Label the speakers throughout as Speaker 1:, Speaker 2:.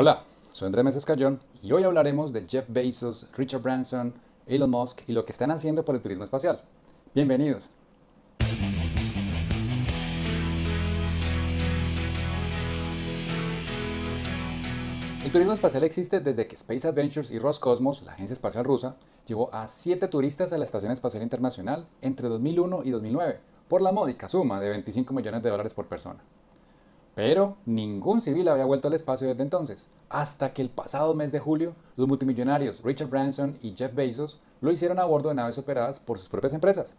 Speaker 1: Hola, soy Andrés Mesa Escayón y hoy hablaremos de Jeff Bezos, Richard Branson, Elon Musk y lo que están haciendo por el turismo espacial. Bienvenidos. El turismo espacial existe desde que Space Adventures y Roscosmos, la agencia espacial rusa, llevó a 7 turistas a la Estación Espacial Internacional entre 2001 y 2009 por la módica suma de 25 millones de dólares por persona. Pero ningún civil había vuelto al espacio desde entonces, hasta que el pasado mes de julio los multimillonarios Richard Branson y Jeff Bezos lo hicieron a bordo de naves operadas por sus propias empresas.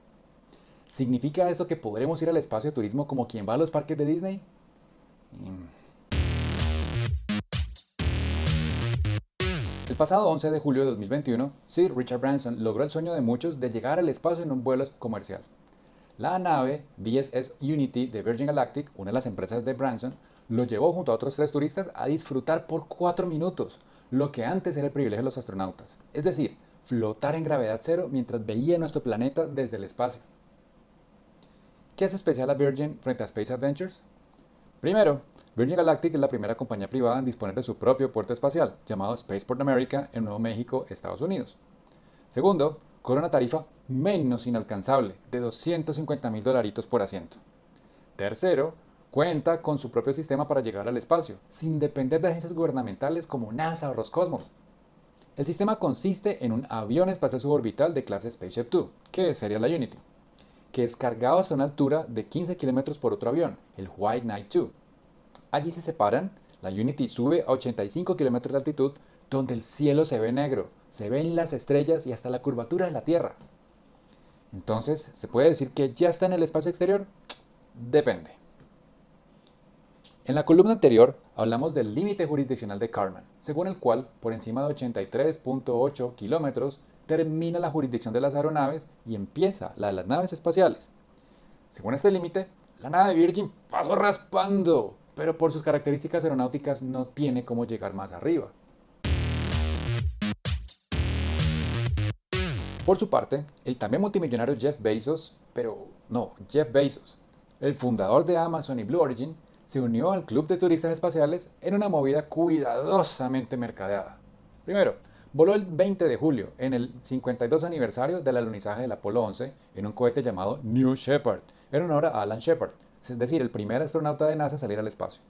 Speaker 1: ¿Significa esto que podremos ir al espacio de turismo como quien va a los parques de Disney? Mm. El pasado 11 de julio de 2021, Sir Richard Branson logró el sueño de muchos de llegar al espacio en un vuelo comercial. La nave VSS Unity de Virgin Galactic, una de las empresas de Branson, lo llevó junto a otros tres turistas a disfrutar por cuatro minutos, lo que antes era el privilegio de los astronautas, es decir, flotar en gravedad cero mientras veía nuestro planeta desde el espacio. ¿Qué hace especial a Virgin frente a Space Adventures? Primero, Virgin Galactic es la primera compañía privada en disponer de su propio puerto espacial, llamado Spaceport America en Nuevo México, Estados Unidos. Segundo, cobra una tarifa menos inalcanzable de 250 mil dolaritos por asiento. Tercero, cuenta con su propio sistema para llegar al espacio, sin depender de agencias gubernamentales como NASA o Roscosmos. El sistema consiste en un avión espacial suborbital de clase Spaceship 2, que sería la Unity, que es cargado hasta una altura de 15 km por otro avión, el White Knight 2. Allí se separan, la Unity sube a 85 km de altitud, donde el cielo se ve negro, se ven las estrellas y hasta la curvatura de la Tierra. Entonces, ¿se puede decir que ya está en el espacio exterior? Depende. En la columna anterior hablamos del límite jurisdiccional de Karman, según el cual, por encima de 83.8 kilómetros, termina la jurisdicción de las aeronaves y empieza la de las naves espaciales. Según este límite, la nave Virgin pasó raspando, pero por sus características aeronáuticas no tiene cómo llegar más arriba. Por su parte, el también multimillonario Jeff Bezos, pero no, Jeff Bezos, el fundador de Amazon y Blue Origin, se unió al club de turistas espaciales en una movida cuidadosamente mercadeada. Primero, voló el 20 de julio, en el 52 aniversario del alunizaje del Apolo 11, en un cohete llamado New Shepard, en honor a Alan Shepard, es decir, el primer astronauta de NASA a salir al espacio.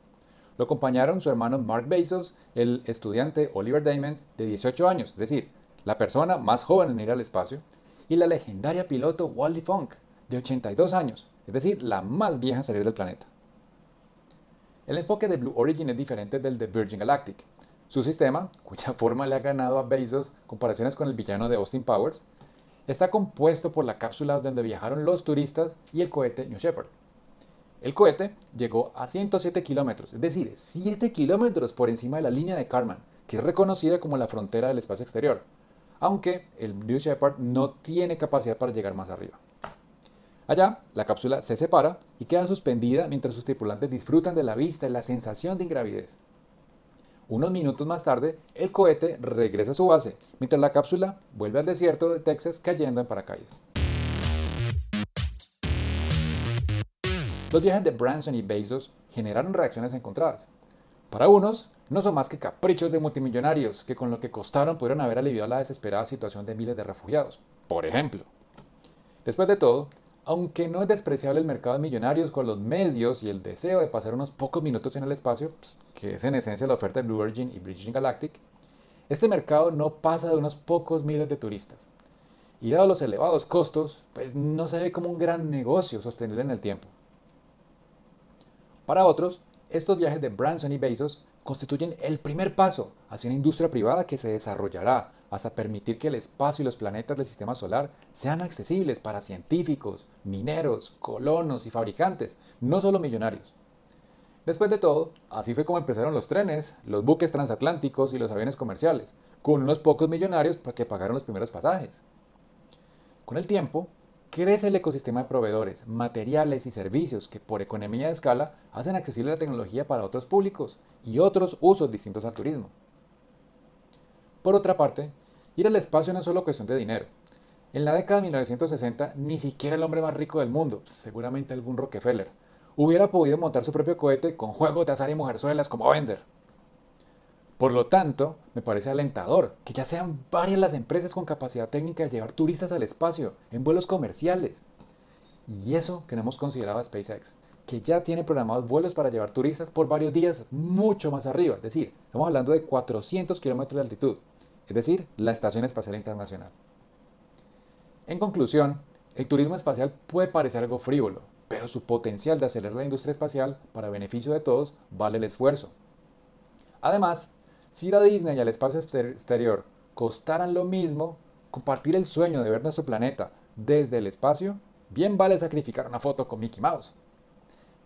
Speaker 1: Lo acompañaron su hermano Mark Bezos, el estudiante Oliver Damon, de 18 años, es decir, la persona más joven en ir al espacio, y la legendaria piloto Wally Funk, de 82 años, es decir, la más vieja en salir del planeta. El enfoque de Blue Origin es diferente del de Virgin Galactic. Su sistema, cuya forma le ha ganado a Bezos comparaciones con el villano de Austin Powers, está compuesto por la cápsula donde viajaron los turistas y el cohete New Shepard. El cohete llegó a 107 kilómetros, es decir, 7 kilómetros por encima de la línea de Karman, que es reconocida como la frontera del espacio exterior, aunque el New Shepard no tiene capacidad para llegar más arriba. Allá, la cápsula se separa y queda suspendida mientras sus tripulantes disfrutan de la vista y la sensación de ingravidez. Unos minutos más tarde, el cohete regresa a su base, mientras la cápsula vuelve al desierto de Texas cayendo en paracaídas. Los viajes de Branson y Bezos generaron reacciones encontradas. Para unos, no son más que caprichos de multimillonarios que con lo que costaron pudieron haber aliviado la desesperada situación de miles de refugiados, por ejemplo. Después de todo, aunque no es despreciable el mercado de millonarios con los medios y el deseo de pasar unos pocos minutos en el espacio, pues, que es en esencia la oferta de Blue Origin y Virgin Galactic, este mercado no pasa de unos pocos miles de turistas. Y dado los elevados costos, pues no se ve como un gran negocio sostenible en el tiempo. Para otros, estos viajes de Branson y Bezos constituyen el primer paso hacia una industria privada que se desarrollará hasta permitir que el espacio y los planetas del sistema solar sean accesibles para científicos, mineros, colonos y fabricantes, no solo millonarios. Después de todo, así fue como empezaron los trenes, los buques transatlánticos y los aviones comerciales, con unos pocos millonarios que pagaron los primeros pasajes. Con el tiempo, crece el ecosistema de proveedores, materiales y servicios que por economía de escala hacen accesible la tecnología para otros públicos y otros usos distintos al turismo. Por otra parte, ir al espacio no es solo cuestión de dinero. En la década de 1960, ni siquiera el hombre más rico del mundo, seguramente algún Rockefeller, hubiera podido montar su propio cohete con juegos de azar y mujerzuelas como Bender. Por lo tanto, me parece alentador que ya sean varias las empresas con capacidad técnica de llevar turistas al espacio en vuelos comerciales. Y eso que no hemos considerado a SpaceX, que ya tiene programados vuelos para llevar turistas por varios días mucho más arriba. Es decir, estamos hablando de 400 kilómetros de altitud, es decir, la Estación Espacial Internacional. En conclusión, el turismo espacial puede parecer algo frívolo, pero su potencial de acelerar la industria espacial para beneficio de todos vale el esfuerzo. Además, si ir a Disney y al espacio exterior costaran lo mismo, compartir el sueño de ver nuestro planeta desde el espacio, bien vale sacrificar una foto con Mickey Mouse.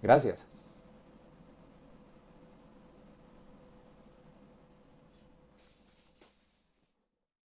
Speaker 1: Gracias.